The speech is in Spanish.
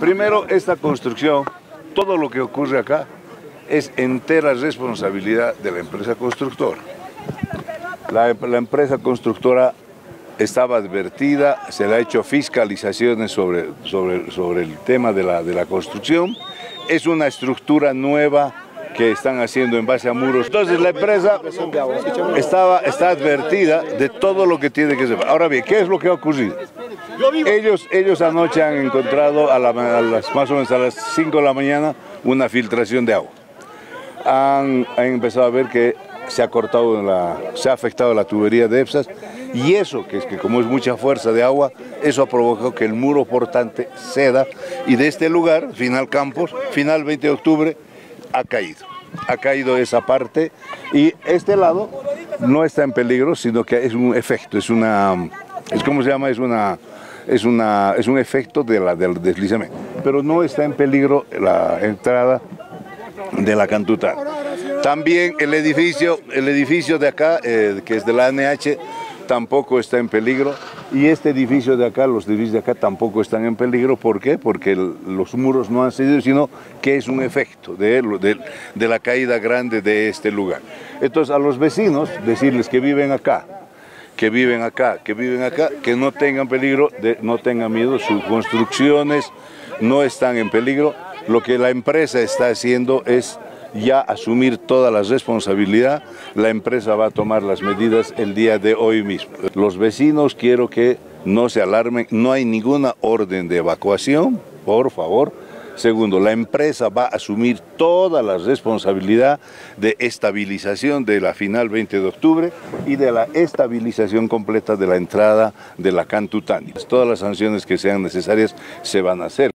Primero, esta construcción, todo lo que ocurre acá es entera responsabilidad de la empresa constructora. La, empresa constructora estaba advertida, se le ha hecho fiscalizaciones sobre, sobre, sobre el tema de la, de la construcción. Es una estructura nueva que están haciendo en base a muros. Entonces la empresa estaba, está advertida de todo lo que tiene que hacer. Ahora bien, ¿qué es lo que ha ocurrido? Ellos, ellos anoche han encontrado a, la, a las, más o menos a las 5 de la mañana una filtración de agua. Han, han empezado a ver que se ha cortado, la, se ha afectado la tubería de EPSAS y eso, que es que como es mucha fuerza de agua, eso ha provocado que el muro portante ceda y de este lugar, final Campos, final 20 de octubre, ha caído. Ha caído esa parte y este lado no está en peligro, sino que es un efecto, es una, es como se llama, es una, es una, es un efecto de la, del deslizamiento. Pero no está en peligro la entrada de la Cantutá. También el edificio, el edificio de acá, eh, que es de la ANH, tampoco está en peligro y este edificio de acá, los edificios de acá tampoco están en peligro. ¿Por qué? Porque los muros no han cedido, sino que es un efecto de, de la caída grande de este lugar. Entonces a los vecinos decirles que viven acá, que viven acá, que viven acá, que no tengan peligro, no tengan miedo, sus construcciones no están en peligro. Lo que la empresa está haciendo es ya asumir toda la responsabilidad, la empresa va a tomar las medidas el día de hoy mismo. Los vecinos quiero que no se alarmen, no hay ninguna orden de evacuación, por favor. Segundo, la empresa va a asumir toda la responsabilidad de estabilización de la final 20 de octubre y de la estabilización completa de la entrada de la Cantutani. Todas las sanciones que sean necesarias se van a hacer.